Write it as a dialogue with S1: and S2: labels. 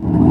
S1: you.